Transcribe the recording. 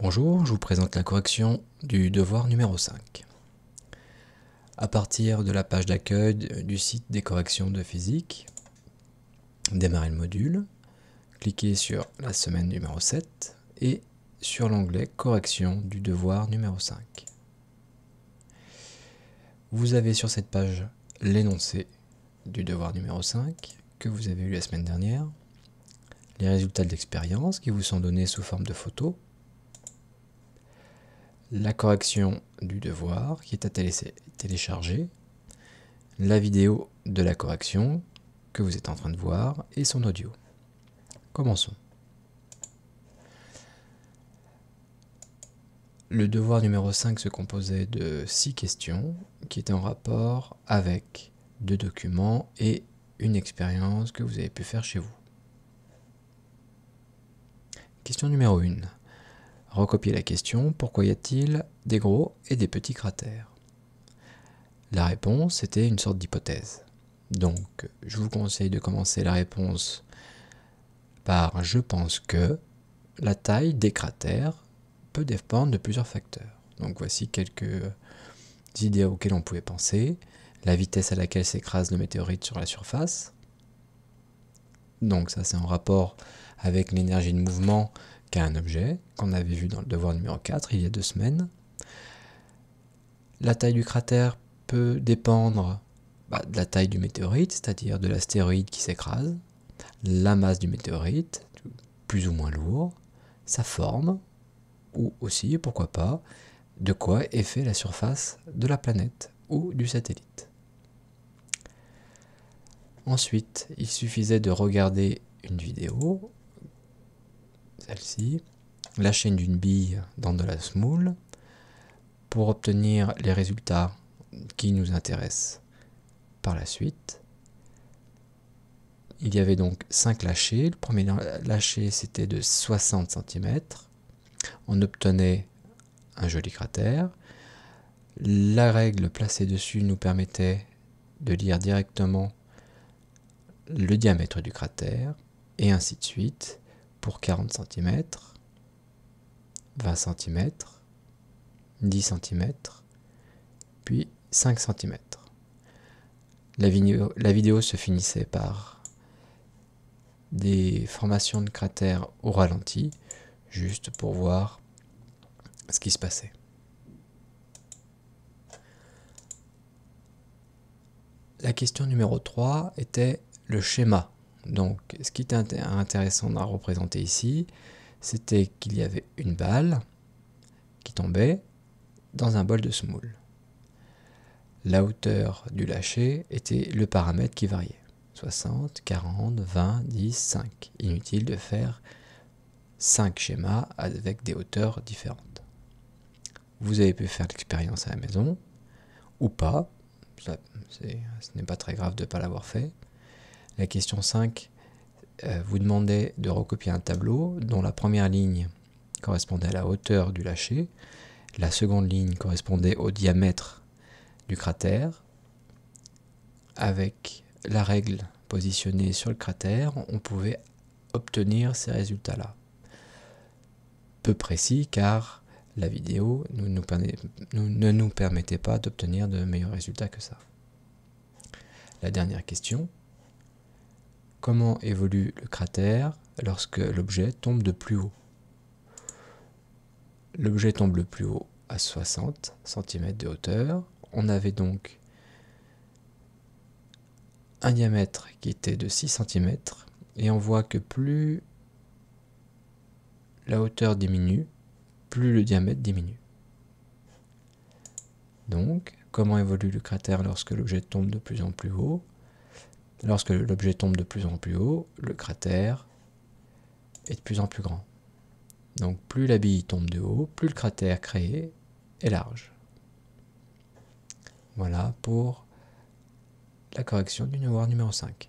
Bonjour, je vous présente la correction du devoir numéro 5. À partir de la page d'accueil du site des corrections de physique, démarrez le module, cliquez sur la semaine numéro 7 et sur l'onglet Correction du devoir numéro 5. Vous avez sur cette page l'énoncé du devoir numéro 5 que vous avez eu la semaine dernière, les résultats de l'expérience qui vous sont donnés sous forme de photos, la correction du devoir qui est à télécharger, la vidéo de la correction que vous êtes en train de voir et son audio. Commençons. Le devoir numéro 5 se composait de 6 questions qui étaient en rapport avec deux documents et une expérience que vous avez pu faire chez vous. Question numéro 1. Recopiez la question. Pourquoi y a-t-il des gros et des petits cratères? La réponse était une sorte d'hypothèse. Donc, je vous conseille de commencer la réponse par je pense que la taille des cratères peut dépendre de plusieurs facteurs. Donc voici quelques idées auxquelles on pouvait penser. La vitesse à laquelle s'écrase le météorite sur la surface. Donc ça c'est en rapport avec l'énergie de mouvement qu'a un objet, qu'on avait vu dans le devoir numéro 4 il y a deux semaines. La taille du cratère peut dépendre bah, de la taille du météorite, c'est-à-dire de l'astéroïde qui s'écrase, la masse du météorite, plus ou moins lourd, sa forme, ou aussi, pourquoi pas, de quoi est fait la surface de la planète ou du satellite. Ensuite, il suffisait de regarder une vidéo la chaîne d'une bille dans de la semoule pour obtenir les résultats qui nous intéressent par la suite. Il y avait donc 5 lâchers. Le premier lâcher c'était de 60 cm. On obtenait un joli cratère. La règle placée dessus nous permettait de lire directement le diamètre du cratère et ainsi de suite pour 40 cm, 20 cm, 10 cm, puis 5 cm. La vidéo, se finissait par des formations de cratères au ralenti, juste pour voir ce qui se passait. La question numéro 3 était le schéma donc, ce qui était intéressant à représenter ici, c'était qu'il y avait une balle qui tombait dans un bol de semoule. La hauteur du lâcher était le paramètre qui variait. 60, 40, 20, 10, 5. Inutile de faire 5 schémas avec des hauteurs différentes. Vous avez pu faire l'expérience à la maison, ou pas, ce n'est pas très grave de ne pas l'avoir fait. La question 5 euh, vous demandait de recopier un tableau dont la première ligne correspondait à la hauteur du lâcher, la seconde ligne correspondait au diamètre du cratère. Avec la règle positionnée sur le cratère, on pouvait obtenir ces résultats-là. Peu précis car la vidéo ne nous permettait pas d'obtenir de meilleurs résultats que ça. La dernière question, Comment évolue le cratère lorsque l'objet tombe de plus haut L'objet tombe le plus haut à 60 cm de hauteur. On avait donc un diamètre qui était de 6 cm et on voit que plus la hauteur diminue, plus le diamètre diminue. Donc, comment évolue le cratère lorsque l'objet tombe de plus en plus haut? Lorsque l'objet tombe de plus en plus haut, le cratère est de plus en plus grand. Donc plus la bille tombe de haut, plus le cratère créé est large. Voilà pour la correction du devoir numéro 5.